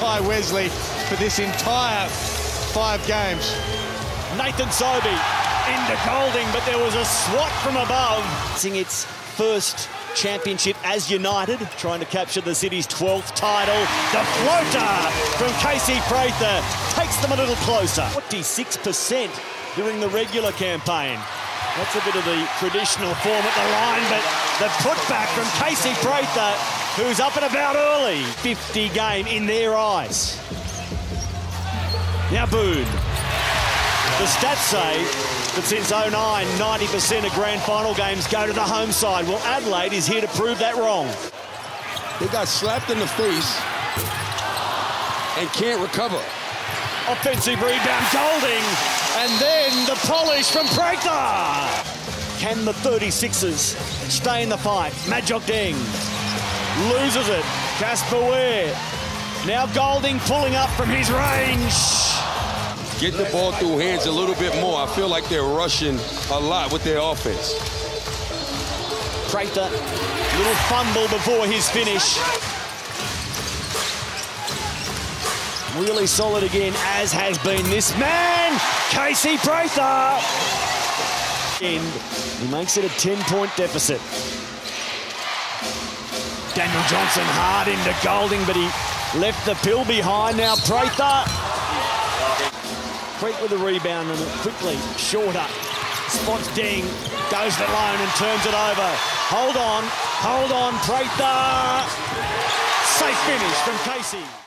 Tai Wesley for this entire five games. Nathan Sobey into Goulding, but there was a swat from above. Seeing its first championship as United, trying to capture the city's 12th title. The floater from Casey Prather takes them a little closer. 46% during the regular campaign. That's a bit of the traditional form at the line, but the putback from Casey Prather, who's up and about early. 50 game in their eyes. Now Boone. The stats say that since 09, 90% of grand final games go to the home side. Well, Adelaide is here to prove that wrong. They got slapped in the face and can't recover. Offensive rebound, Goulding, and then the polish from Prather. Can the 36ers stay in the fight? Majok Deng loses it. Casper Ware. Now Goulding pulling up from his range. Get the ball through hands a little bit more. I feel like they're rushing a lot with their offense. Prather, little fumble before his finish. Really solid again, as has been this man, Casey Prather. And he makes it a 10-point deficit. Daniel Johnson hard into Goulding, but he left the pill behind. Now Prather. Creek with a rebound and quickly shorter. Spots Deng, goes it alone and turns it over. Hold on, hold on, Prather. Safe finish from Casey.